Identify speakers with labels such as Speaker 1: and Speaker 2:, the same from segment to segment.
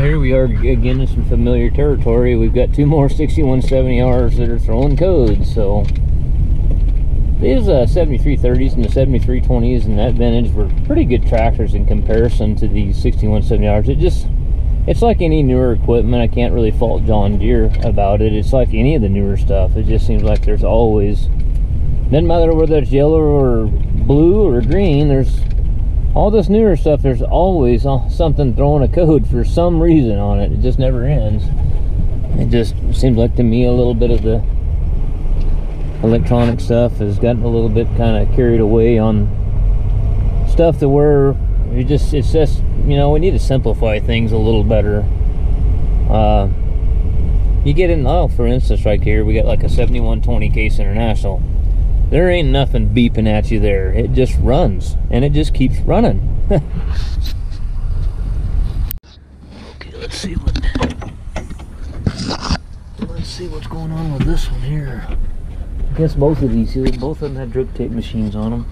Speaker 1: Here we are again in some familiar territory. We've got two more 6170Rs that are throwing codes, so these uh, 7330s and the 7320s and that vintage were pretty good tractors in comparison to these 6170Rs. It just, it's like any newer equipment. I can't really fault John Deere about it. It's like any of the newer stuff. It just seems like there's always, doesn't matter whether it's yellow or blue or green, there's all this newer stuff, there's always something throwing a code for some reason on it. It just never ends. It just seems like to me a little bit of the electronic stuff has gotten a little bit kind of carried away on stuff that we're you just it's just you know we need to simplify things a little better uh, you get in oh for instance right here we got like a 7120 case international there ain't nothing beeping at you there. It just runs and it just keeps running. okay, let's see what let's see what's going on with this one here. I guess both of these, both of them had drip tape machines on them.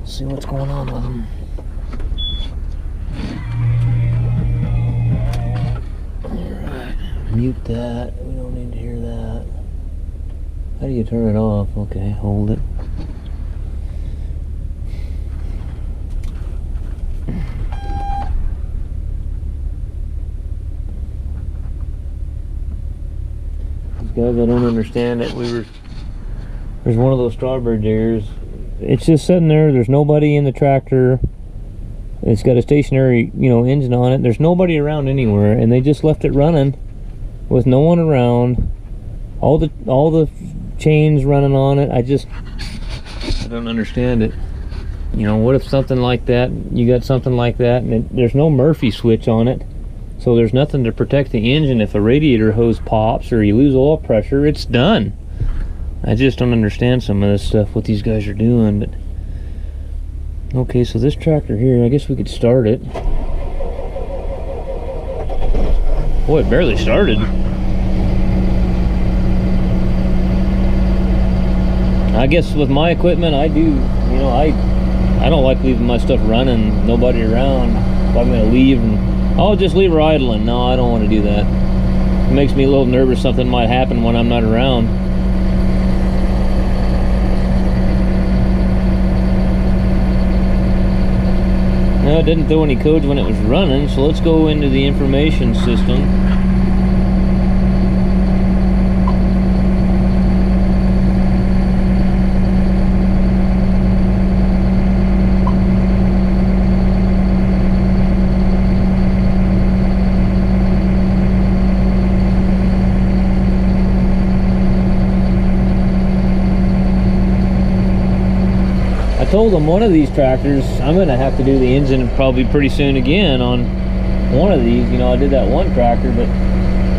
Speaker 1: Let's see what's going on with them. Alright, mute that. We don't need to hear that. How do you turn it off? Okay, hold it. Guys, I don't understand it. We were, there's one of those strawberry deers. It's just sitting there. There's nobody in the tractor. It's got a stationary, you know, engine on it. There's nobody around anywhere, and they just left it running with no one around. All the all the chains running on it. I just, I don't understand it. You know, what if something like that, you got something like that, and it, there's no Murphy switch on it, so there's nothing to protect the engine. If a radiator hose pops or you lose oil pressure, it's done. I just don't understand some of this stuff, what these guys are doing, but... Okay, so this tractor here, I guess we could start it. Boy, it barely started. I guess with my equipment, I do, you know, I I don't like leaving my stuff running, nobody around. If I'm gonna leave and I'll just leave her idling. No, I don't want to do that. It makes me a little nervous something might happen when I'm not around. No, it didn't throw any codes when it was running, so let's go into the information system. Told them one of these tractors, I'm going to have to do the engine probably pretty soon again on one of these. You know, I did that one tractor, but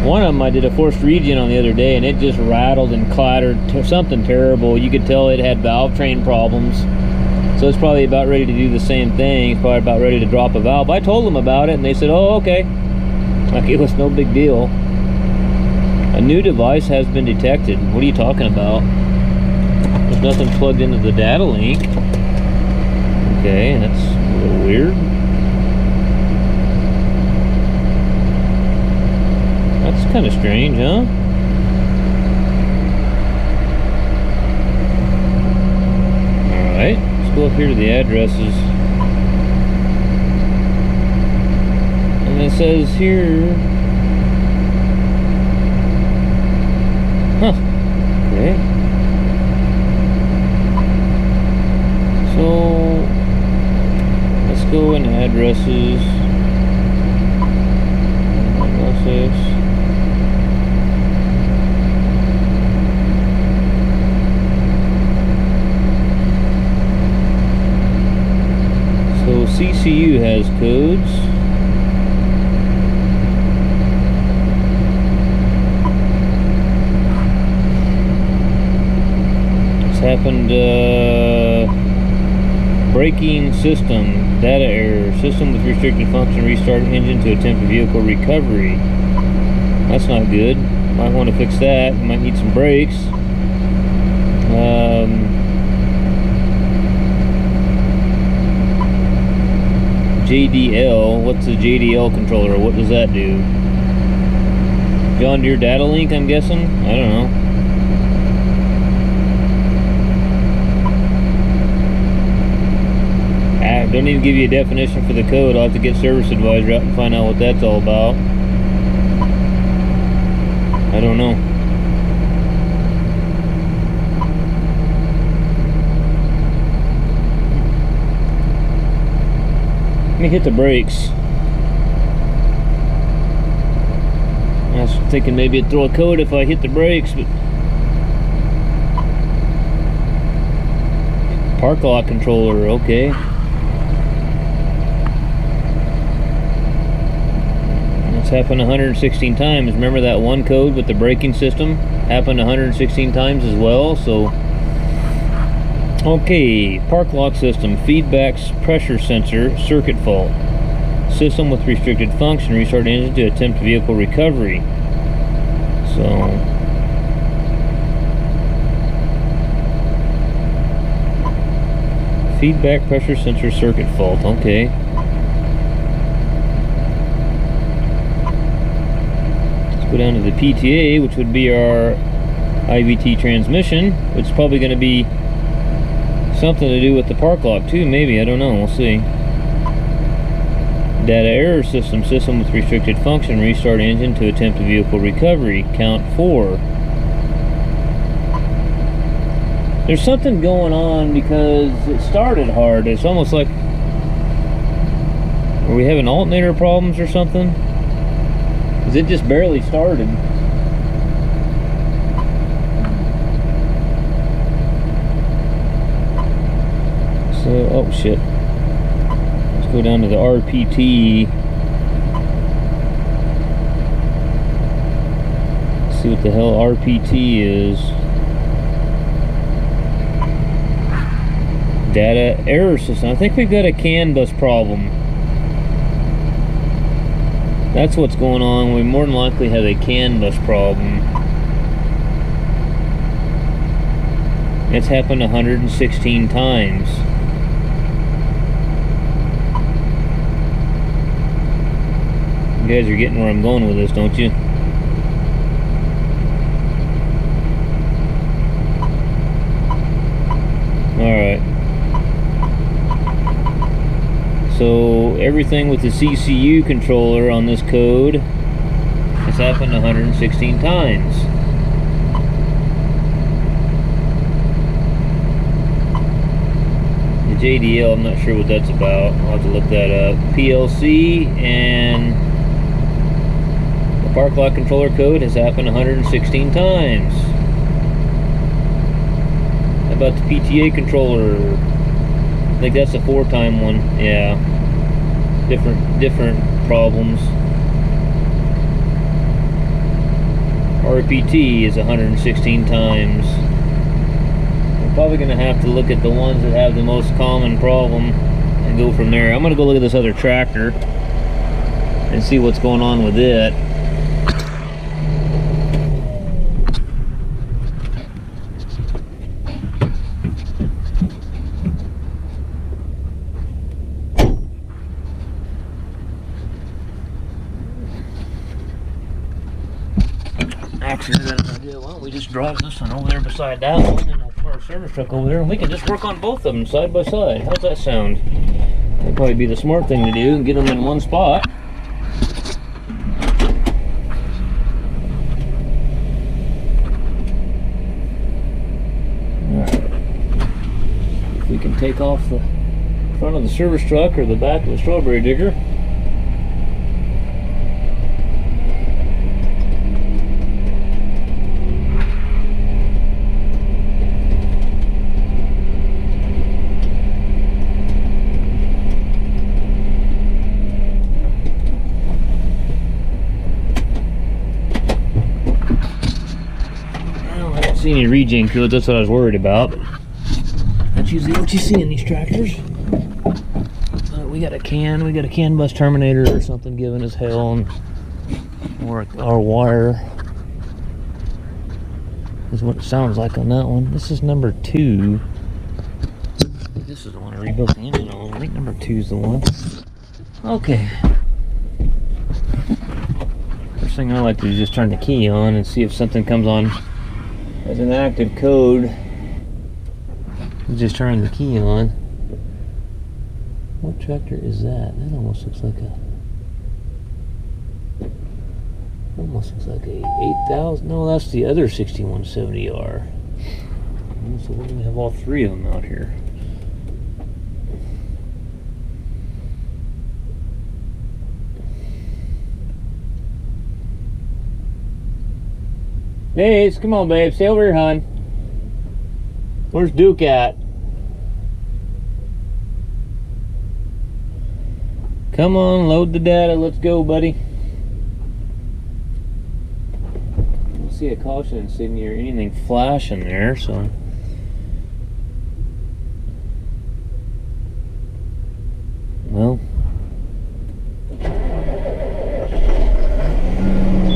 Speaker 1: one of them I did a forced regen on the other day and it just rattled and clattered something terrible. You could tell it had valve train problems. So it's probably about ready to do the same thing. It's probably about ready to drop a valve. I told them about it and they said, oh, okay. Like it was no big deal. A new device has been detected. What are you talking about? There's nothing plugged into the data link. Okay, and that's a little weird. That's kind of strange, huh? Alright, let's go up here to the addresses. And it says here... Huh. Okay. So go in addresses. So CCU has codes. Happened uh, braking system, data error, system with restricted function, restart engine to attempt vehicle recovery. That's not good. Might want to fix that. Might need some brakes. Um, JDL. What's the JDL controller? What does that do? John Deere Data Link, I'm guessing? I don't know. Ah, don't even give you a definition for the code. I'll have to get Service Advisor out and find out what that's all about. I don't know. Let me hit the brakes. I was thinking maybe it'd throw a code if I hit the brakes, but park lock controller, okay. It's happened 116 times. Remember that one code with the braking system? Happened 116 times as well, so Okay, park lock system, feedbacks, pressure sensor, circuit fault. System with restricted function, restart engine to attempt vehicle recovery. So, feedback pressure sensor circuit fault, okay. Go down to the PTA, which would be our IVT transmission, which is probably going to be something to do with the park lock too, maybe. I don't know. We'll see. Data error system. System with restricted function. Restart engine to attempt vehicle recovery. Count 4. There's something going on because it started hard. It's almost like... Are we having alternator problems or something? Because it just barely started. So, oh shit. Let's go down to the RPT. See what the hell RPT is. Data error system. I think we've got a CAN bus problem. That's what's going on. We more than likely have a CAN bus problem. It's happened 116 times. You guys are getting where I'm going with this, don't you? Alright. Everything with the CCU controller on this code has happened 116 times. The JDL, I'm not sure what that's about. I'll have to look that up. PLC and the park lock controller code has happened 116 times. How about the PTA controller? I think that's a four time one. Yeah. Different different problems. RPT is 116 times. We're probably going to have to look at the ones that have the most common problem and go from there. I'm going to go look at this other tractor and see what's going on with it. Actually, Don't we just drive this one over there beside that one and I'll put our service truck over there and we can just work on both of them side by side. How's that sound? That'd probably be the smart thing to do and get them in one spot. If we can take off the front of the service truck or the back of the strawberry digger. See any regen codes, that's what I was worried about. That's usually what you see in these tractors. Uh, we got a CAN, we got a CAN bus terminator or something giving us hell, and, or our wire. Is what it sounds like on that one. This is number two. This is the one I rebuilt the engine on. I think number two is the one. Okay. First thing I like to do is just turn the key on and see if something comes on as an active code. Just turn the key on. What tractor is that? That almost looks like a. Almost looks like a 8000. No, that's the other 6170R. So we're gonna have all three of them out here. Babes, come on, babe. Stay over here, hon. Where's Duke at? Come on, load the data. Let's go, buddy. I don't see a caution insignia here, anything flashing there, so. Well,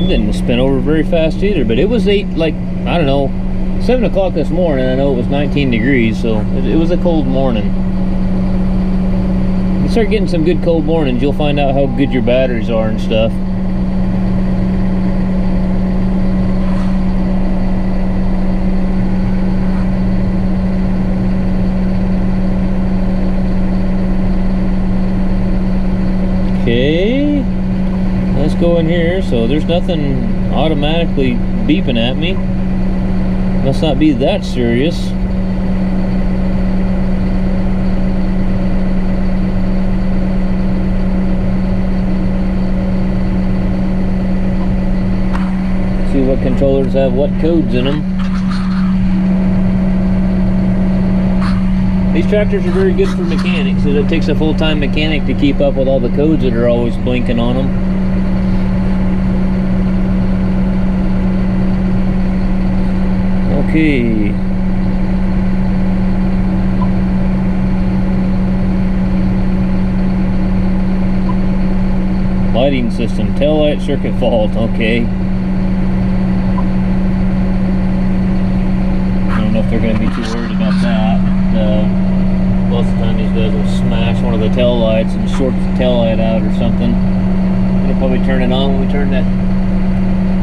Speaker 1: didn't spin over very fast either, but it was eight, like, I don't know, seven o'clock this morning. I know it was 19 degrees, so it, it was a cold morning. You start getting some good cold mornings, you'll find out how good your batteries are and stuff. Okay, let's go in here. So there's nothing automatically beeping at me. Must not be that serious. See what controllers have what codes in them. These tractors are very good for mechanics. It takes a full-time mechanic to keep up with all the codes that are always blinking on them. Okay. Lighting system, tail light circuit fault, okay. I don't know if they're going to be too worried about that. Uh, most of the time these guys will smash one of the tail lights and short the tail light out or something. They'll probably turn it on when we turn that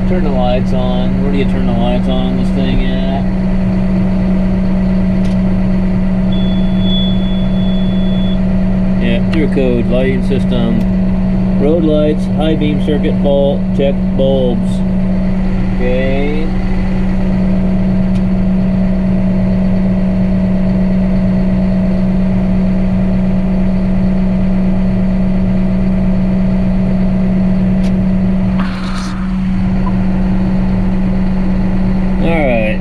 Speaker 1: turn the lights on. Where do you turn the lights on this thing at? Yeah, through code, lighting system, road lights, high beam circuit fault, check bulbs. Okay. Alright.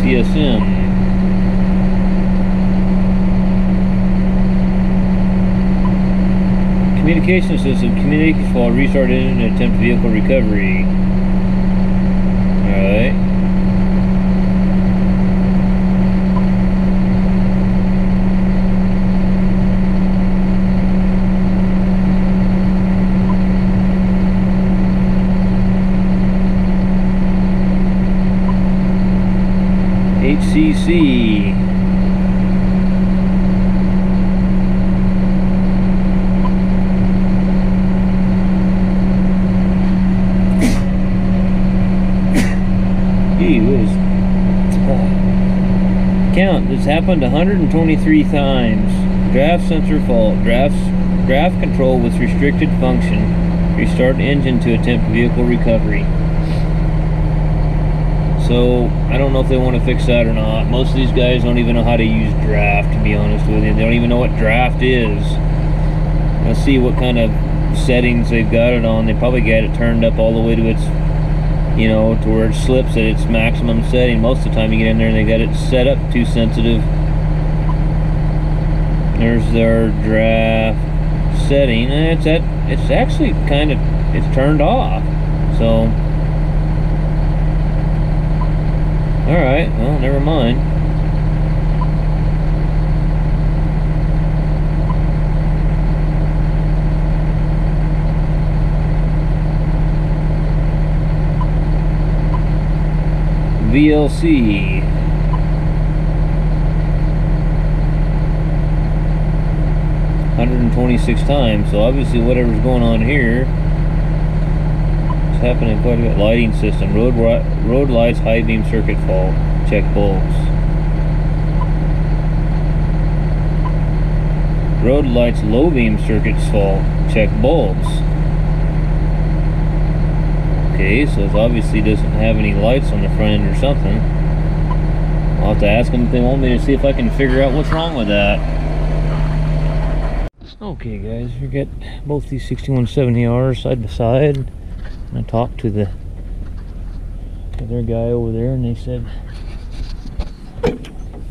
Speaker 1: CSM. Communication system communicates while restarted and attempt vehicle recovery. Alright. HCC. This happened 123 times. Draft sensor fault. Drafts, draft control with restricted function. Restart engine to attempt vehicle recovery. So I don't know if they want to fix that or not. Most of these guys don't even know how to use draft, to be honest with you. They don't even know what draft is. Let's see what kind of settings they've got it on. They probably got it turned up all the way to its, you know, to where it slips at its maximum setting. Most of the time you get in there and they got it set up too sensitive. There's their draft setting. And it's at, it's actually kind of, it's turned off. So Alright, well, never mind. VLC. Hundred and twenty-six times. So obviously, whatever's going on here is happening quite a bit. Lighting system, road road lights, high beam circuit fault. Check bulbs. Road lights, low beam circuit fault. Check bulbs. Okay, so it obviously doesn't have any lights on the front end or something. I'll have to ask them if they want me to see if I can figure out what's wrong with that. Okay guys, we got both these 6170Rs side by side. I talked to the other guy over there and they said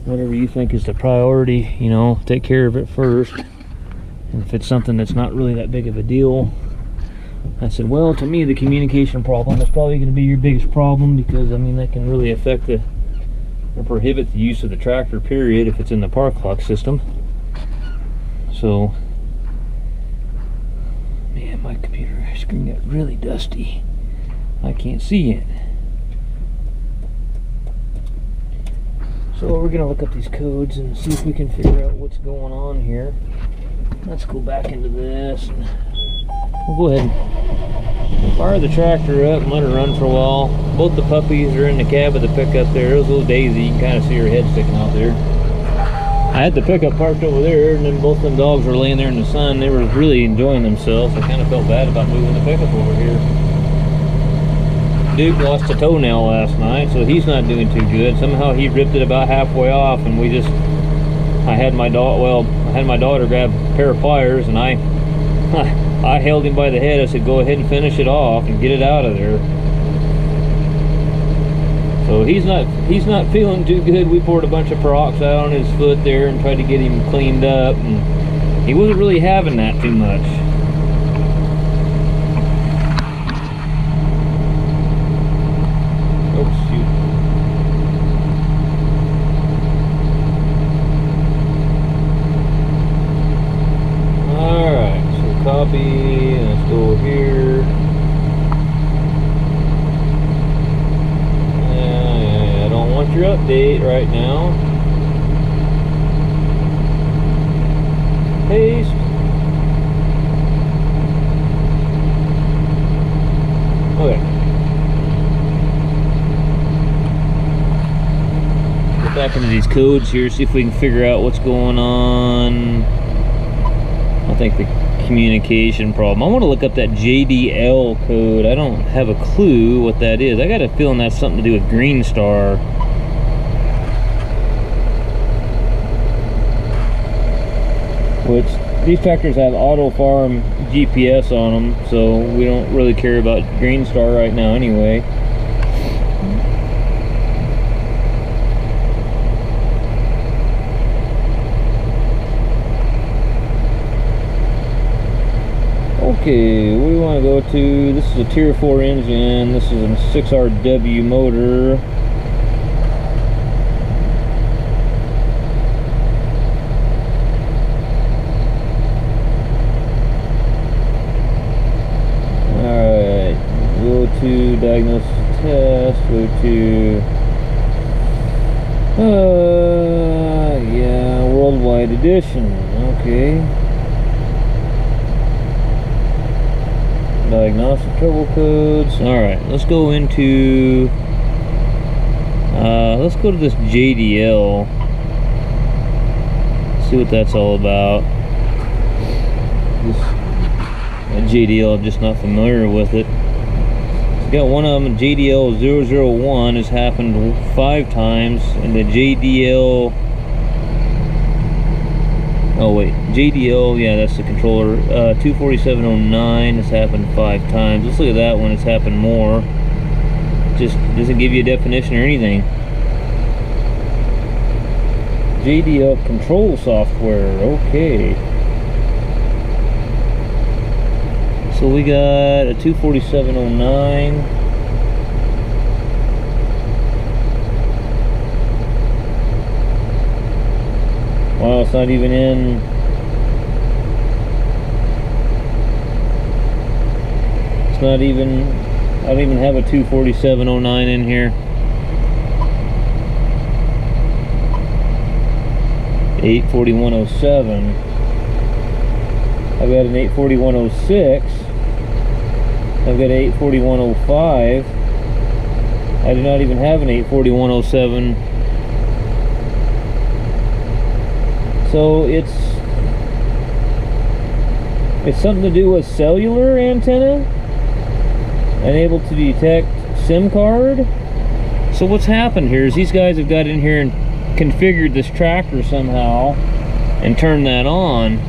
Speaker 1: whatever you think is the priority, you know, take care of it first. And if it's something that's not really that big of a deal, I said, well, to me, the communication problem is probably going to be your biggest problem because, I mean, that can really affect the, or prohibit the use of the tractor, period, if it's in the park lock system. So, man, my computer screen got really dusty. I can't see it. So we're going to look up these codes and see if we can figure out what's going on here. Let's go back into this. We'll go ahead fire the tractor up and let it run for a while. Both the puppies are in the cab of the pickup there. There's little Daisy. You can kind of see her head sticking out there. I had the pickup parked over there, and then both them dogs were laying there in the sun. They were really enjoying themselves. I kind of felt bad about moving the pickup over here. Duke lost a toenail last night, so he's not doing too good. Somehow he ripped it about halfway off, and we just, I had my dog, well, I had my daughter grab a pair of pliers, and I, I held him by the head. I said, go ahead and finish it off and get it out of there. So he's not he's not feeling too good. We poured a bunch of peroxide on his foot there and tried to get him cleaned up. And he wasn't really having that too much. Let's go here. Yeah, yeah, I don't want your update right now. Paste. Okay. Get back into these codes here, see if we can figure out what's going on. I think the communication problem. I want to look up that JDL code. I don't have a clue what that is. I got a feeling that's something to do with Green Star. Which these tractors have auto farm GPS on them, so we don't really care about Green Star right now anyway. Okay, we want to go to, this is a tier 4 engine, this is a 6RW motor. Alright, go to diagnosis test, go to, uh, yeah, worldwide edition, okay. Diagnostic trouble codes. All right, let's go into, uh, let's go to this JDL. See what that's all about. This JDL, I'm just not familiar with it. It's got one of them, JDL 001 has happened five times, and the JDL Oh wait, JDL, yeah, that's the controller. Uh, 24709 has happened five times. Let's look at that one, it's happened more. Just doesn't give you a definition or anything. JDL control software, okay. So we got a 24709. Wow, it's not even in. It's not even, I don't even have a 24709 in here. Eight forty one oh seven. I've got an 84106. I've got an 84105. I do not even have an 84107. So it's it's something to do with cellular antenna and able to detect SIM card. So what's happened here is these guys have got in here and configured this tractor somehow and turned that on.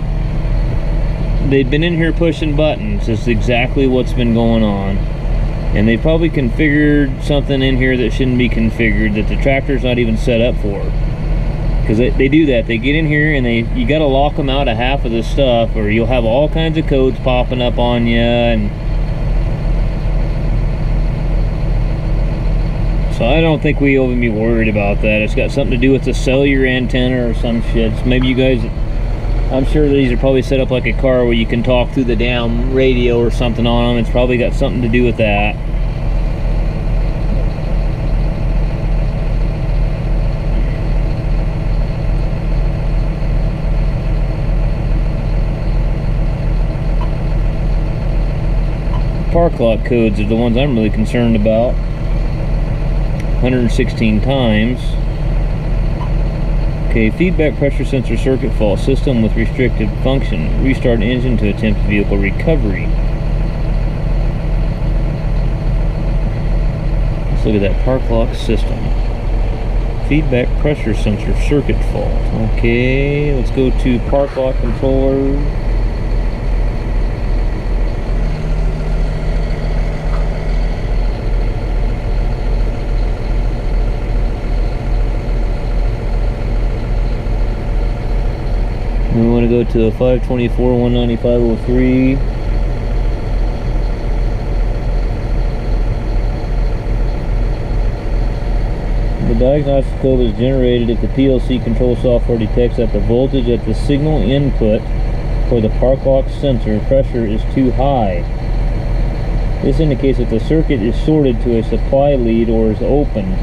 Speaker 1: They've been in here pushing buttons. This is exactly what's been going on. And they probably configured something in here that shouldn't be configured that the tractor's not even set up for. Because they, they do that. They get in here and they you got to lock them out of half of this stuff or you'll have all kinds of codes popping up on you and So I don't think we even be worried about that. It's got something to do with the cellular antenna or some shit. So maybe you guys, I'm sure these are probably set up like a car where you can talk through the damn radio or something on them. It's probably got something to do with that. Park lock codes are the ones I'm really concerned about. 116 times. Okay, feedback pressure sensor circuit fault system with restricted function. Restart engine to attempt vehicle recovery. Let's look at that park lock system. Feedback pressure sensor circuit fault. Okay, let's go to park lock controller. To go to a 524 19503. The diagnostic code is generated if the PLC control software detects that the voltage at the signal input for the park lock sensor pressure is too high. This indicates that the circuit is sorted to a supply lead or is open.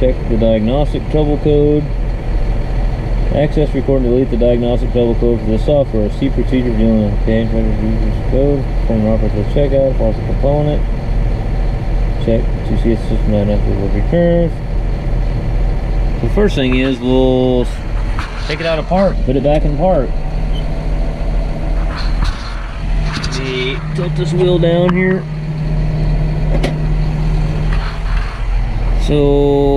Speaker 1: Check the diagnostic trouble code. Access, record, and delete the diagnostic trouble code for the software. See procedure dealing with change user's code. Perform operative checkout. False component. Check to see if the system identifiable returns. The first thing is we'll take it out of park, put it back in park. Tilt this wheel down here. So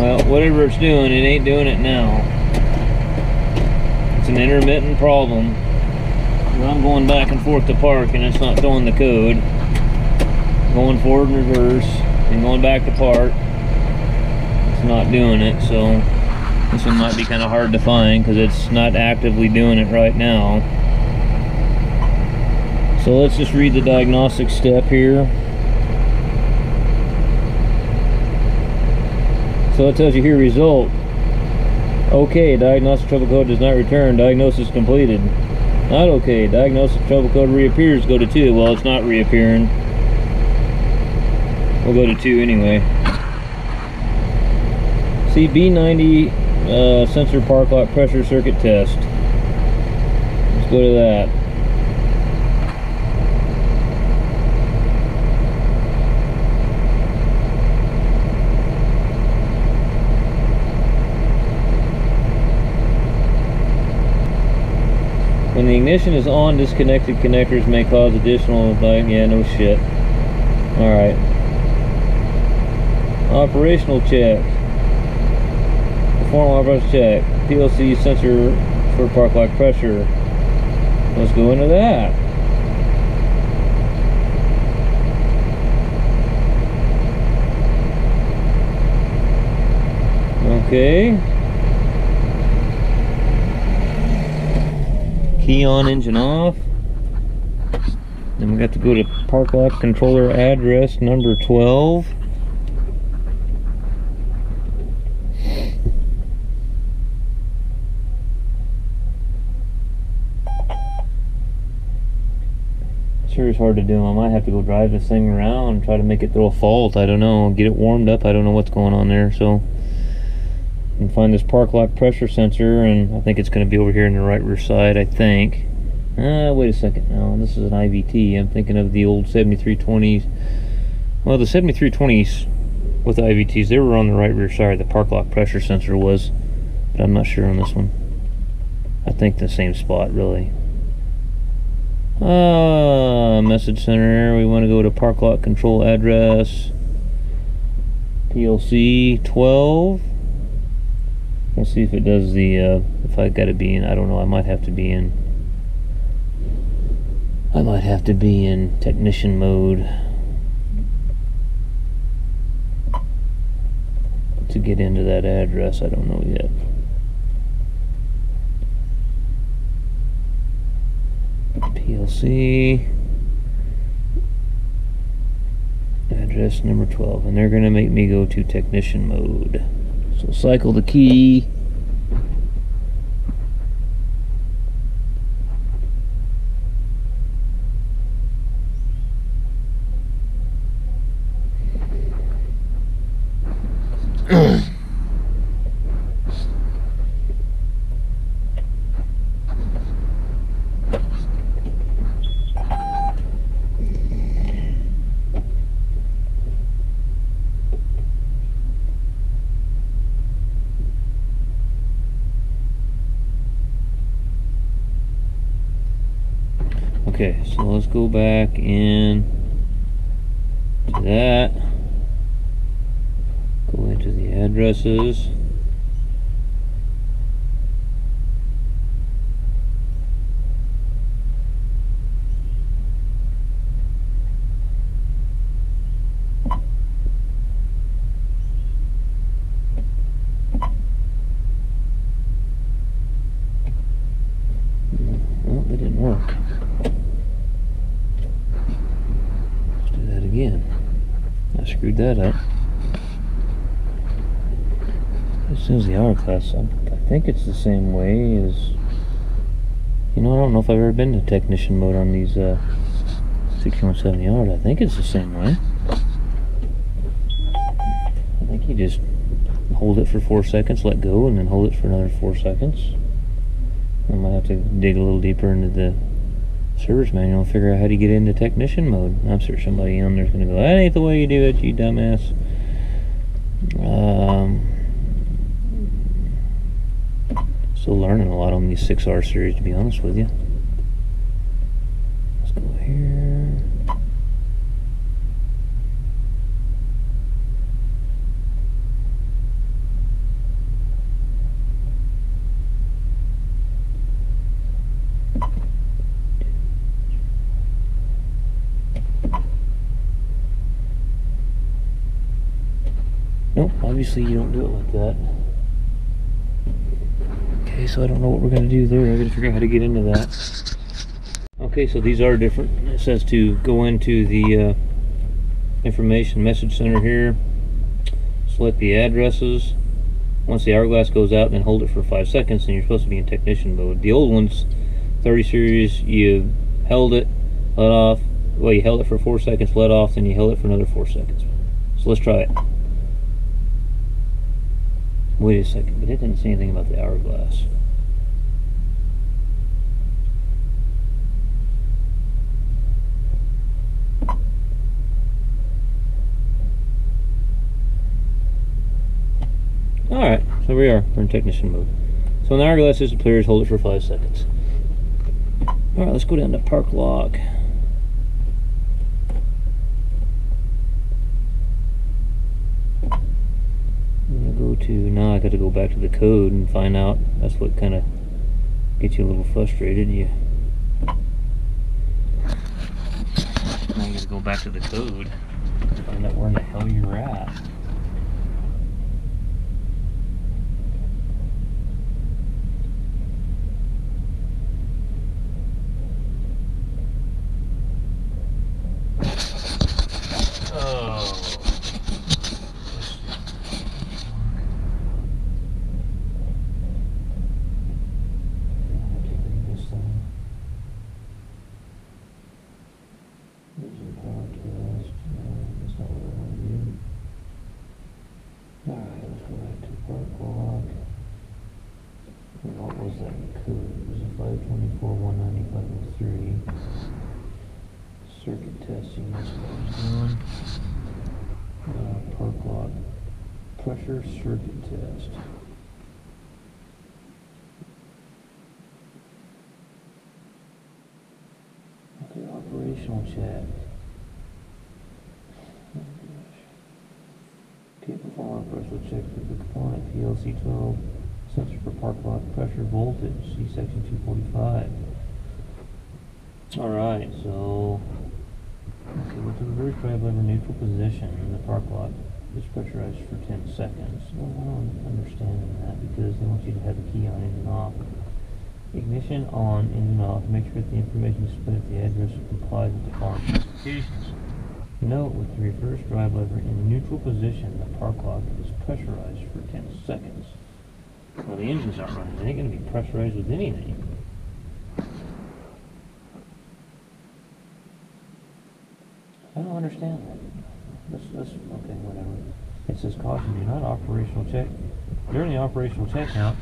Speaker 1: Well, whatever it's doing, it ain't doing it now. It's an intermittent problem. I'm going back and forth to park and it's not throwing the code. Going forward and reverse and going back to park. It's not doing it, so this one might be kind of hard to find because it's not actively doing it right now. So let's just read the diagnostic step here. So it tells you here result. Okay, diagnostic trouble code does not return. Diagnosis completed. Not okay. Diagnostic trouble code reappears. Go to 2. Well, it's not reappearing. We'll go to 2 anyway. See B90 uh, sensor park lock pressure circuit test. Let's go to that. The ignition is on, disconnected connectors may cause additional, yeah, no shit. Alright. Operational check. Perform operational check. PLC sensor for park lock pressure. Let's go into that. Okay. Key on, engine off. Then We to go to park lock controller address number 12. Sure is hard to do. I might have to go drive this thing around and try to make it throw a fault. I don't know. Get it warmed up. I don't know what's going on there. So, and find this park lock pressure sensor, and I think it's going to be over here in the right rear side. I think. Uh, wait a second. No, this is an IVT. I'm thinking of the old 7320s. Well, the 7320s with the IVTs, they were on the right rear side. The park lock pressure sensor was, but I'm not sure on this one. I think the same spot, really. Uh, message center. We want to go to park lock control address. PLC 12. We'll see if it does the, uh, if I got to be in. I don't know. I might have to be in. I might have to be in technician mode to get into that address. I don't know yet. PLC address number 12 and they're gonna make me go to technician mode so cycle the key Okay, so let's go back in to that. Go into the addresses. Well, that didn't work. Let's do that again. I screwed that up. As soon as the hourglass, I, I think it's the same way as. You know, I don't know if I've ever been to technician mode on these uh, 6170R. I think it's the same way. I think you just hold it for four seconds, let go, and then hold it for another four seconds. I might have to dig a little deeper into the service manual figure out how to get into technician mode. I'm sure somebody on there's going to go, that ain't the way you do it, you dumbass. Um, still learning a lot on these 6R series, to be honest with you. Let's go here. Nope, obviously you don't do it like that. Okay, so I don't know what we're gonna do there. I gotta figure out how to get into that. Okay, so these are different. It says to go into the uh, information message center here, select the addresses. Once the hourglass goes out, then hold it for five seconds, and you're supposed to be in technician mode. The old ones, 30 series, you held it, let off. Well, you held it for four seconds, let off, then you held it for another four seconds. So let's try it. Wait a second, but it didn't say anything about the hourglass. Alright, so we are. We're in technician mode. So the hourglass disappears, hold it for five seconds. Alright, let's go down to park lock. I'm gonna go to now I gotta go back to the code and find out that's what kinda gets you a little frustrated. You now you gotta go back to the code to find out where in the hell you're at. codes. 524 195 Circuit testing. That's what I was doing. Uh, park lock pressure circuit test. Okay, operational check. Oh gosh. Okay, perform operational check for the component PLC 12 sensor for park lock pressure voltage. See section 245. Alright, so. Okay, with the reverse drive lever neutral position, the park lock is pressurized for 10 seconds. Well, I don't understand that because they want you to have the key on engine off. Ignition on, engine off. Make sure that the information displayed at the address complies with the following specifications. Note with the reverse drive lever in neutral position, the park lock is pressurized for 10 seconds. Well, the engine's not running. It ain't going to be pressurized with anything. I don't understand that. Let's, let's, okay, whatever. It says caution, do not operational check. During the operational check count,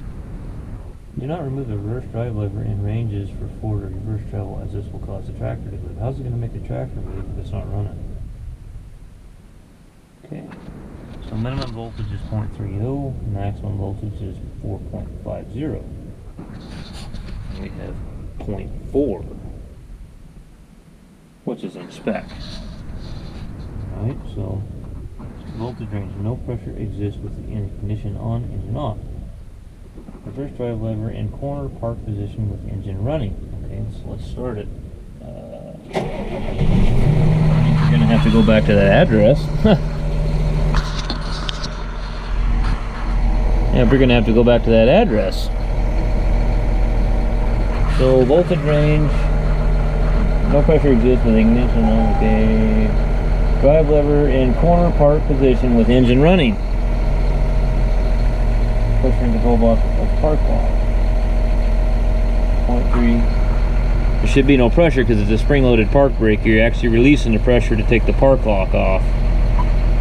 Speaker 1: do not remove the reverse drive lever in ranges for forward or reverse travel as this will cause the tractor to move. How's it going to make the tractor move if it's not running? Okay. So minimum voltage is 0.30, maximum voltage is 4.50. We have 0.4, which is in spec. Alright, so voltage range, no pressure exists with the ignition on, engine off. Reverse drive lever in corner park position with engine running. Okay, so let's start it. Uh, you're gonna have to go back to that address. yeah, we're gonna have to go back to that address. So voltage range, no pressure exists with ignition on. Okay. Drive lever in corner park position with engine running. Push the control box of park lock. Point three. There should be no pressure because it's a spring-loaded park brake. You're actually releasing the pressure to take the park lock off.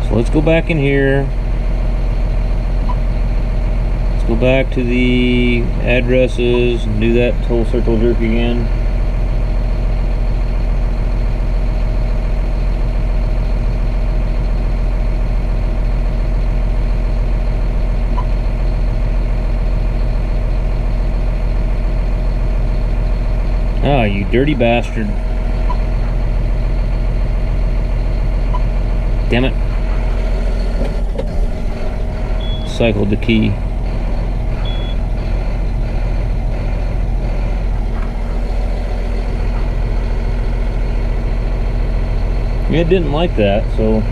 Speaker 1: So let's go back in here. Let's go back to the addresses and do that whole circle jerk again. Ah, you dirty bastard. Damn it. Cycled the key. It didn't like that, so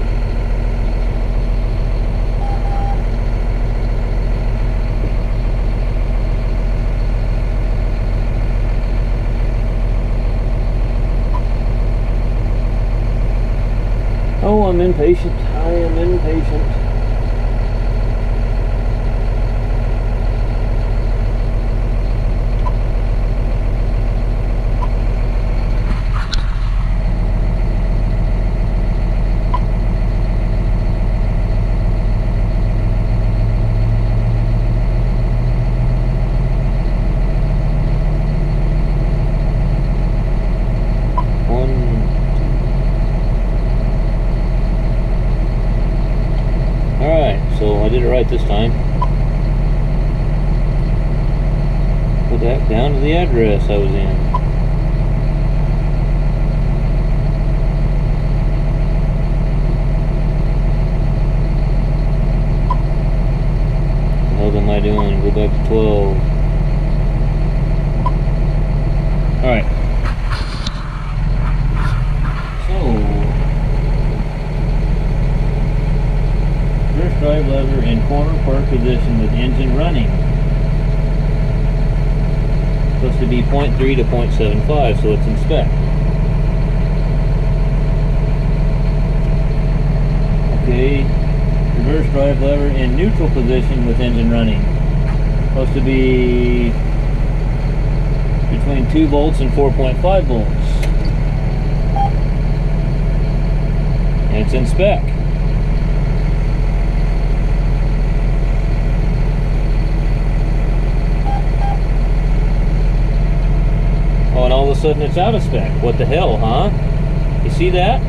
Speaker 1: Oh, I'm impatient. I am impatient. One, Alright, so I did it right this time. Put that down to the address I was in. What am I doing? Go back to 12. Alright. So, Reverse drive lever in corner park position with engine running. Supposed to be 0.3 to 0.75, so it's in spec. Okay, reverse drive lever in neutral position with engine running. Supposed to be between 2 volts and 4.5 volts. And it's in spec. of a sudden it's out of spec. What the hell, huh? You see that?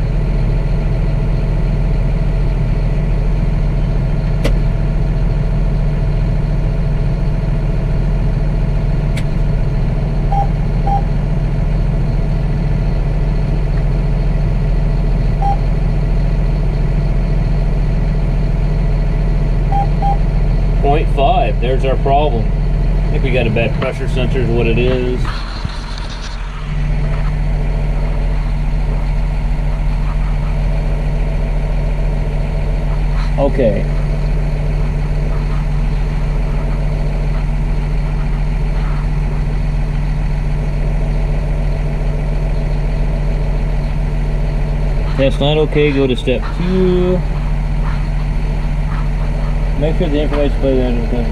Speaker 1: Point five. There's our problem. I think we got a bad pressure sensor is what it is. Okay. That's not okay. Go to step two. Make sure the information play under the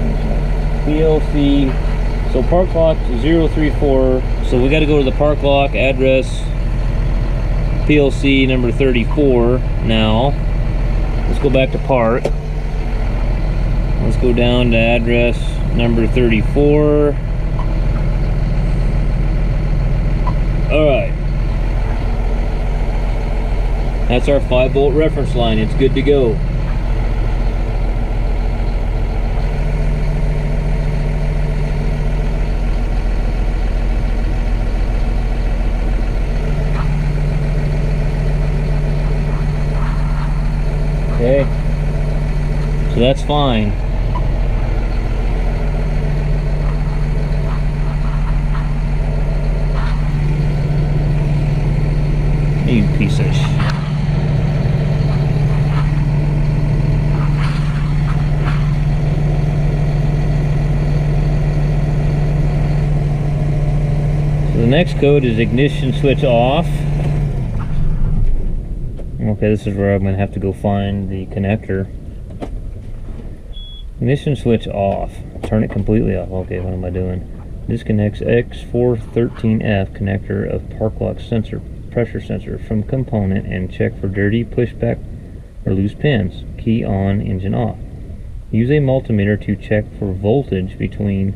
Speaker 1: PLC. So park lock 034. So we got to go to the park lock address PLC number 34 now. Let's go back to park. Let's go down to address number 34. All right. That's our 5 volt reference line. It's good to go. Okay. So that's fine. You piece of sh- So the next code is ignition switch off. Okay, this is where I'm gonna have to go find the connector. Ignition switch off. Turn it completely off. Okay, what am I doing? Disconnects X413F connector of park lock sensor pressure sensor from component and check for dirty pushback or loose pins. Key on, engine off. Use a multimeter to check for voltage between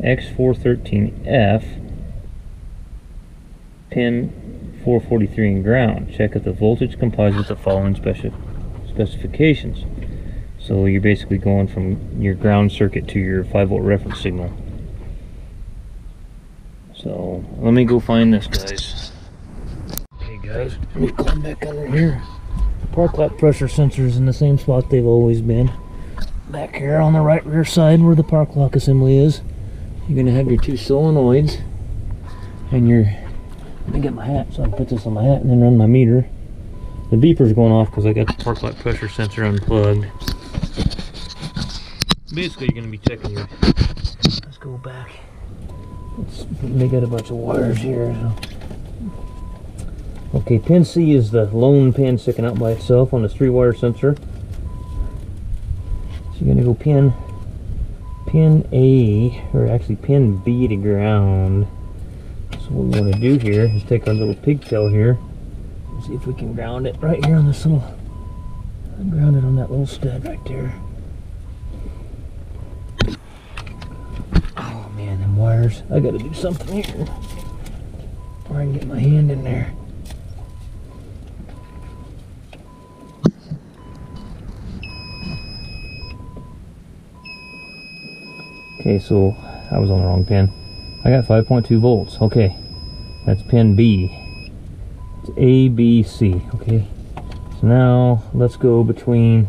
Speaker 1: X413F pin 443 and ground. Check if the voltage complies with the following specif specifications. So you're basically going from your ground circuit to your 5 volt reference signal. So let me go find this, guys. Okay, guys, let me climb back under here. The park lock pressure sensor is in the same spot they've always been. Back here on the right rear side where the park lock assembly is. You're gonna have your two solenoids and your let me get my hat so I can put this on my hat and then run my meter. The beeper's going off because I got the park light pressure sensor unplugged. Basically, you're going to be checking your. Let's go back. Let's, make out a bunch of wires here. Okay, pin C is the lone pin sticking out by itself on this three wire sensor. So you're going to go pin pin A, or actually pin B to ground. So what we want to do here is take our little pigtail here and see if we can ground it right here on this little, ground it on that little stud right there. Oh man, them wires. I gotta do something here. Or I can get my hand in there. Okay, so I was on the wrong pin. I got 5.2 volts. Okay, that's pin B. It's A, B, C. Okay, so now let's go between.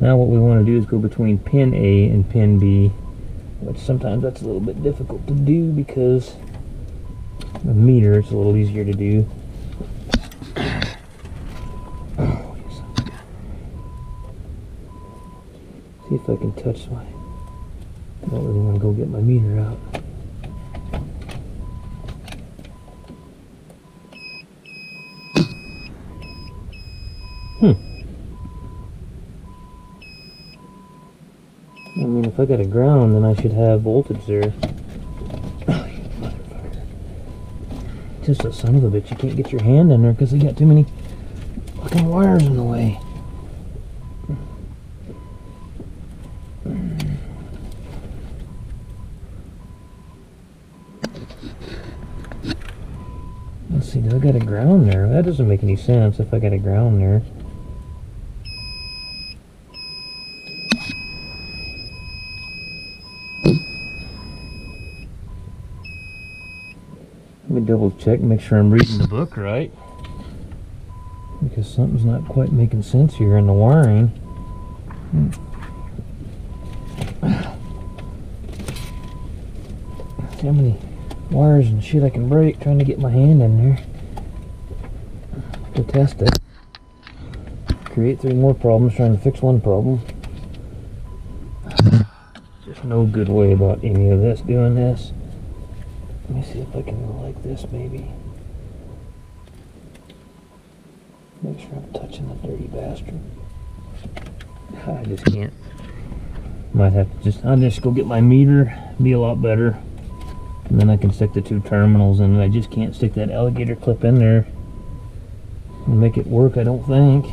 Speaker 1: Now what we want to do is go between pin A and pin B, which sometimes that's a little bit difficult to do because the meter it's a little easier to do. See if I can touch my. I don't really want to go get my meter out. I got a ground, then I should have voltage there. Just a son of a bitch. You can't get your hand in there because they got too many fucking wires in the way. Let's see, do I got a ground there? That doesn't make any sense if I got a ground there. Double check, make sure I'm reading the book right. Because something's not quite making sense here in the wiring. See how many wires and shit I can break trying to get my hand in there to test it. Create three more problems trying to fix one problem. Just no good way about any of this doing this. Let me see if I can go like this maybe. Make sure I'm touching the dirty bastard. I just can't. Might have to just, I'll just go get my meter, be a lot better. And then I can stick the two terminals in I just can't stick that alligator clip in there and make it work, I don't think.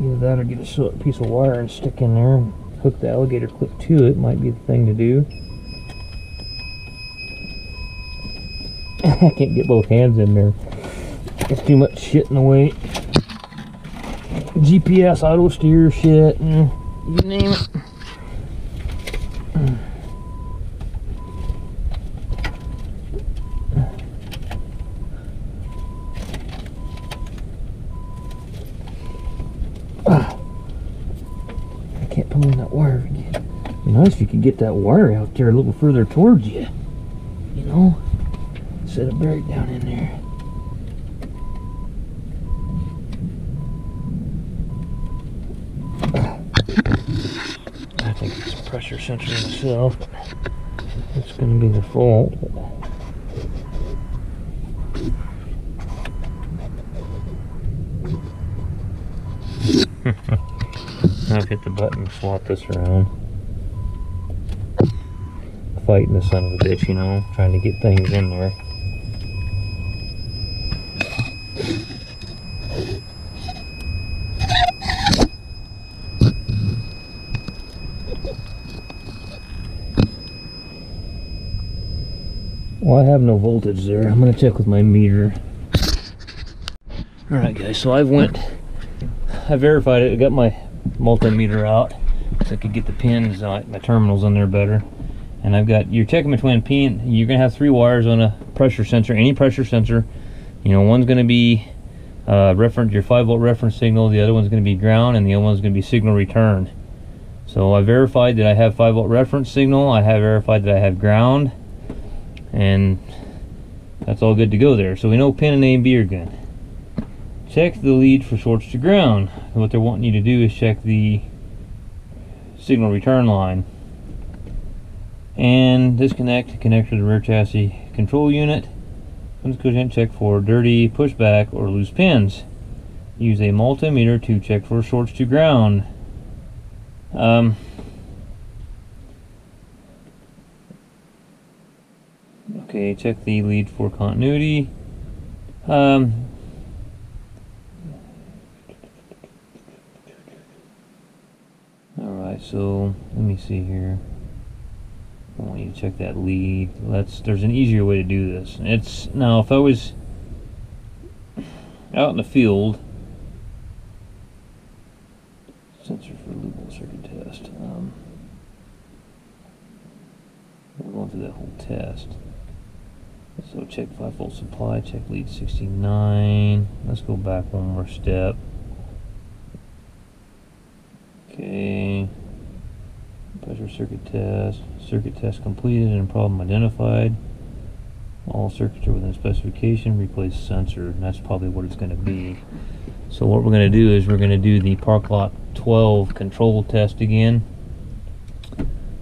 Speaker 1: Either that or get a short piece of wire and stick in there and hook the alligator clip to it might be the thing to do. I can't get both hands in there. It's too much shit in the way. GPS auto steer shit, and you name it. Ah. I can't pull in that wire again. It'd be nice if you could get that wire out there a little further towards you. You know? Instead of buried down in there. I think it's a pressure sensor itself. It's going to be the fault. I'll hit the button, swap this around. Fighting the son of a bitch, you know, trying to get things in there. I have no voltage there. I'm gonna check with my meter. All right, guys. So I went. I verified it. I got my multimeter out so I could get the pins, uh, my terminals in there better. And I've got you're checking between pin. You're gonna have three wires on a pressure sensor. Any pressure sensor. You know, one's gonna be uh, reference your five volt reference signal. The other one's gonna be ground, and the other one's gonna be signal return. So I verified that I have five volt reference signal. I have verified that I have ground and that's all good to go there. So we know pin and B are good. Check the lead for shorts to ground. And what they're wanting you to do is check the signal return line. And disconnect, connect to the rear chassis control unit. Let's and check for dirty pushback or loose pins. Use a multimeter to check for shorts to ground. Um, Okay, check the lead for continuity. Um, Alright, so let me see here. I want you to check that lead. Let's there's an easier way to do this. It's now if I was out in the field sensor for loop circuit test. Um, we're going through that whole test. So check 5 volt supply, check lead 69. Let's go back one more step. Okay. Pressure circuit test. Circuit test completed and problem identified. All circuits are within specification. Replace sensor. And that's probably what it's going to be. So what we're going to do is we're going to do the Park Lock 12 control test again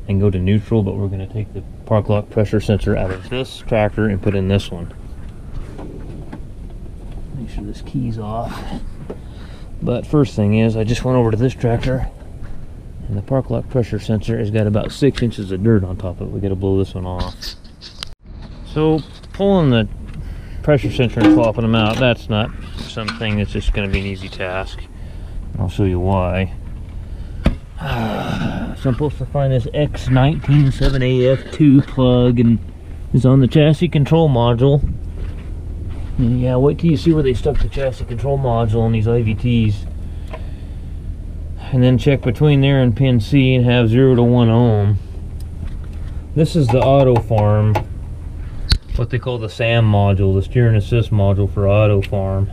Speaker 1: and go to neutral, but we're going to take the park lock pressure sensor out of this tractor and put in this one. Make sure this key's off. But first thing is, I just went over to this tractor and the park lock pressure sensor has got about six inches of dirt on top of it. We got to blow this one off. So pulling the pressure sensor and swapping them out, that's not something that's just going to be an easy task. I'll show you why. So I'm supposed to find this X197AF2 plug and is on the chassis control module. Yeah, wait till you see where they stuck the chassis control module on these IVTs. And then check between there and pin C and have 0 to 1 ohm. This is the AutoFarm, what they call the SAM module, the steering assist module for AutoFarm.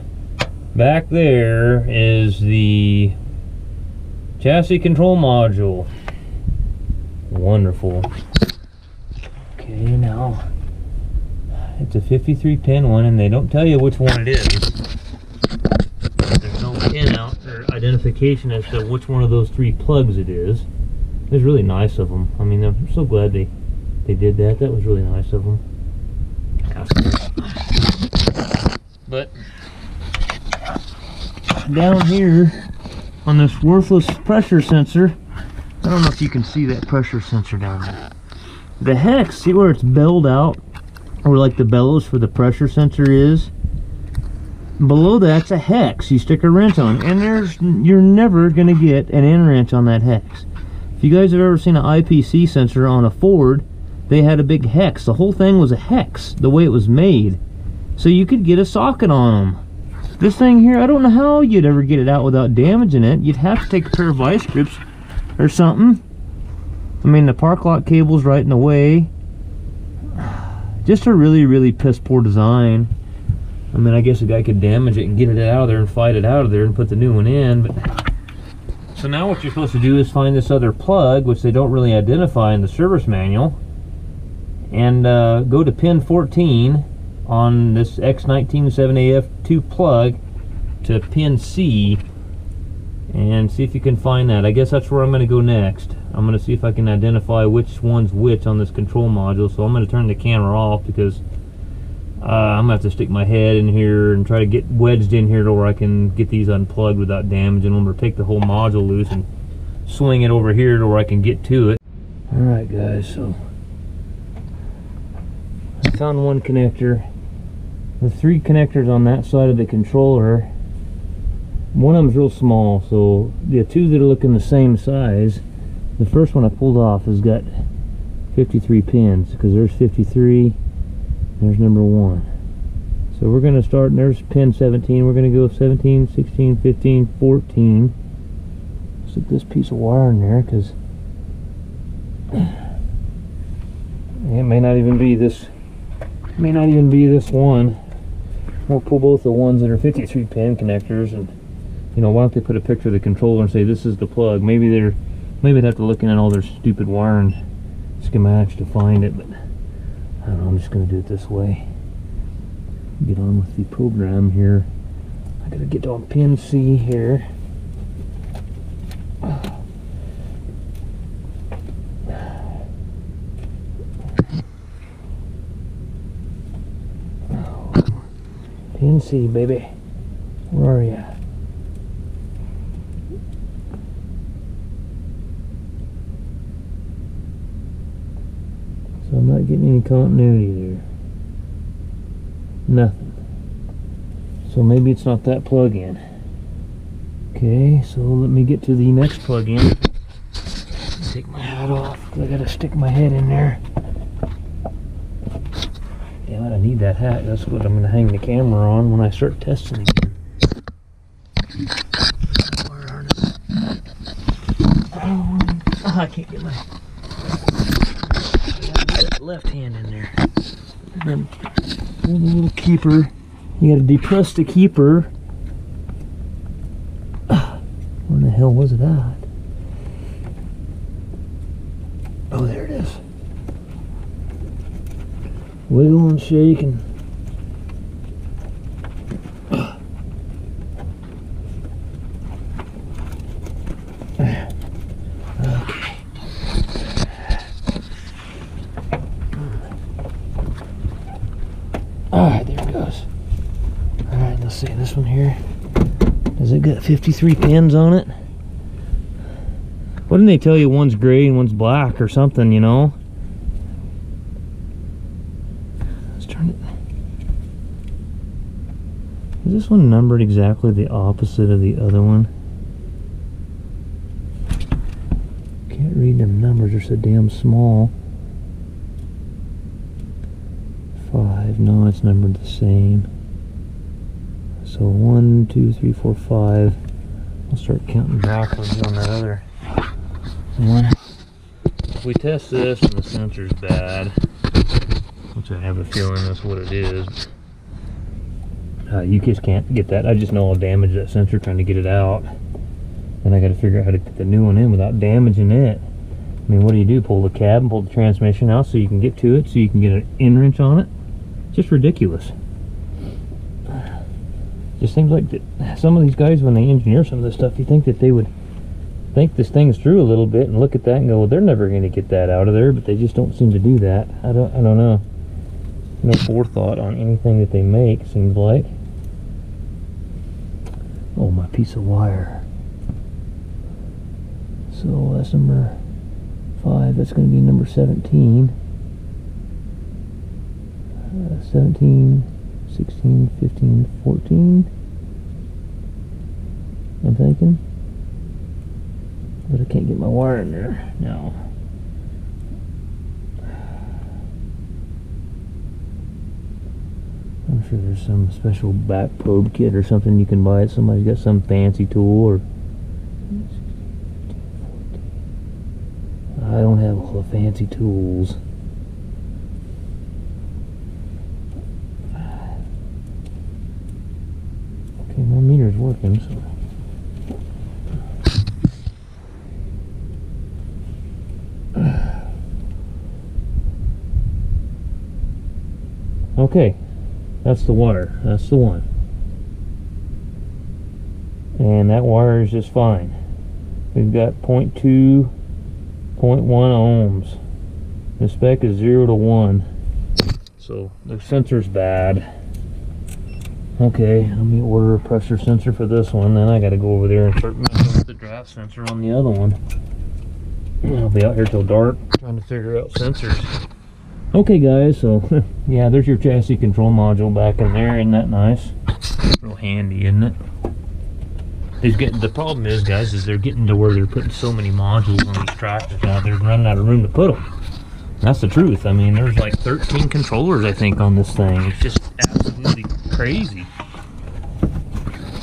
Speaker 1: Back there is the chassis control module. Wonderful. Okay, now it's a 53 pin one, and they don't tell you which one it is. There's no pin out or identification as to which one of those three plugs it is. It's really nice of them. I mean, I'm so glad they they did that. That was really nice of them. But down here on this worthless pressure sensor, I don't know if you can see that pressure sensor down there. The hex, see where it's belled out? Or like the bellows for the pressure sensor is? Below that's a hex you stick a wrench on. And there's you're never going to get an end wrench on that hex. If you guys have ever seen an IPC sensor on a Ford, they had a big hex. The whole thing was a hex, the way it was made. So you could get a socket on them. This thing here, I don't know how you'd ever get it out without damaging it. You'd have to take a pair of vice grips or something. I mean, the park lock cable's right in the way. Just a really, really piss poor design. I mean, I guess a guy could damage it and get it out of there and fight it out of there and put the new one in, but... So now what you're supposed to do is find this other plug, which they don't really identify in the service manual, and uh, go to pin 14 on this X197AF2 plug to pin C and see if you can find that. I guess that's where I'm going to go next. I'm going to see if I can identify which one's which on this control module. So I'm going to turn the camera off because uh, I'm going to have to stick my head in here and try to get wedged in here to where I can get these unplugged without damaging them or take the whole module loose and swing it over here to where I can get to it. Alright guys, so I found one connector the three connectors on that side of the controller one of them's real small so the two that are looking the same size the first one I pulled off has got 53 pins because there's 53 there's number one. So we're going to start there's pin 17 we're going to go 17 16 15 14 stick this piece of wire in there because it may not even be this may not even be this one We'll pull both the ones that are 53 pin connectors and you know why don't they put a picture of the controller and say this is the plug. Maybe they're maybe they'd have to look in at all their stupid wiring schematics to find it but I don't know I'm just gonna do it this way. Get on with the program here. I gotta get on pin C here pin C, baby. Where are you? So I'm not getting any continuity there. Nothing. So maybe it's not that plug-in. Okay, so let me get to the next plug-in. Take my hat off. I gotta stick my head in there. I need that hat. That's what I'm going to hang the camera on when I start testing again. Oh, I can't get my left hand in there. And the little keeper. You got to depress the keeper. Where the hell was it at? Oh, there it is wiggle and shake and. Alright, there it goes. Alright, let's see this one here. Does it got 53 pins on it? Why didn't they tell you one's gray and one's black or something, you know? Is this one numbered exactly the opposite of the other one? Can't read them numbers, they're so damn small. Five, no, it's numbered the same. So one, two, three, four, five. I'll start counting backwards on that other one. If we test this and the sensor's bad, which I have a feeling that's what it is, uh, you just can't get that. I just know I'll damage that sensor trying to get it out. Then I got to figure out how to put the new one in without damaging it. I mean, what do you do? Pull the cab and pull the transmission out so you can get to it, so you can get an in wrench on it? Just ridiculous. Just seems like that some of these guys, when they engineer some of this stuff, you think that they would think this thing's through a little bit and look at that and go, well, they're never going to get that out of there, but they just don't seem to do that. I don't, I don't know. No forethought on anything that they make, seems like. Oh, my piece of wire. So that's number five. That's going to be number 17. Uh, 17, 16, 15, 14. I'm thinking. But I can't get my wire in there now. I'm sure there's some special back probe kit or something you can buy. Somebody's got some fancy tool or I don't have all the fancy tools. Okay, my meter's working, so. Okay, that's the wire. That's the one. And that wire is just fine. We've got 0.2, 0.1 ohms. The spec is 0 to 1. So the sensor's bad. Okay, let me order a pressure sensor for this one. Then I got to go over there and start messing with the draft sensor on the other one. I'll be out here till dark trying to figure out sensors. Okay guys, so yeah, there's your chassis control module back in there. Isn't that nice? Real handy, isn't it? He's getting the problem is, guys, is they're getting to where they're putting so many modules on these tractors now. They're running out of room to put them. That's the truth. I mean, there's like 13 controllers, I think, on this thing. It's just absolutely crazy.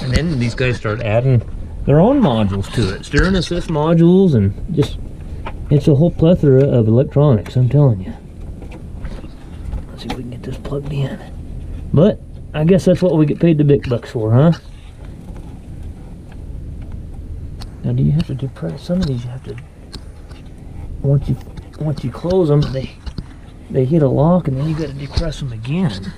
Speaker 1: And then these guys start adding their own modules to it, steering assist modules, and just it's a whole plethora of electronics. I'm telling you. Let's see if we can get this plugged in. But I guess that's what we get paid the big bucks for, huh? Now, do you have to depress some of these? You have to once you once you close them, they they hit a lock, and then you got to depress them again.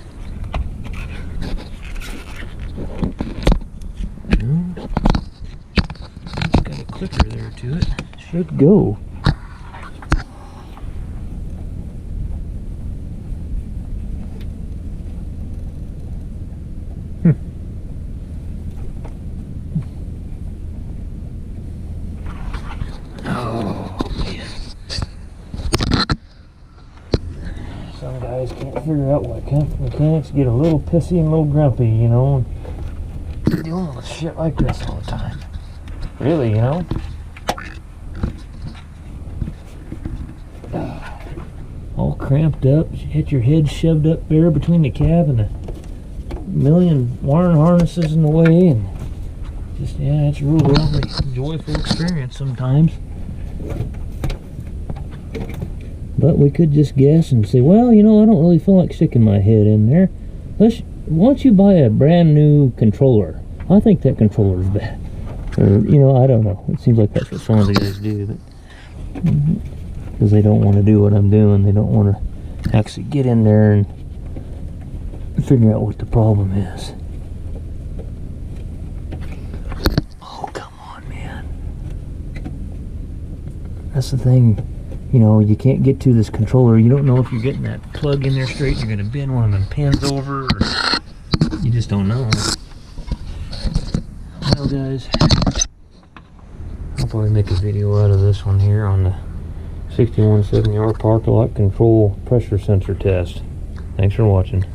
Speaker 1: Hmm? Got a clicker there to it. Should go. Some guys can't figure out why mechanics get a little pissy and a little grumpy, you know, and dealing with shit like this all the time. Really, you know? All cramped up, hit your head shoved up there between the cab and a million wiring harnesses in the way, and just, yeah, it's a real lovely, joyful experience sometimes. But we could just guess and say, well, you know, I don't really feel like sticking my head in there. Let's, once you buy a brand new controller, I think that controller's bad. Or, you know, I don't know. It seems like that's what some of the guys do, but because they don't want to do what I'm doing, they don't want to actually get in there and figure out what the problem is. Oh, come on, man. That's the thing you know, you can't get to this controller. You don't know if you're getting that plug in there straight. You're going to bend one of them pins over. you just don't know. Well, guys, I'll probably make a video out of this one here on the 6170R park lock control pressure sensor test. Thanks for watching.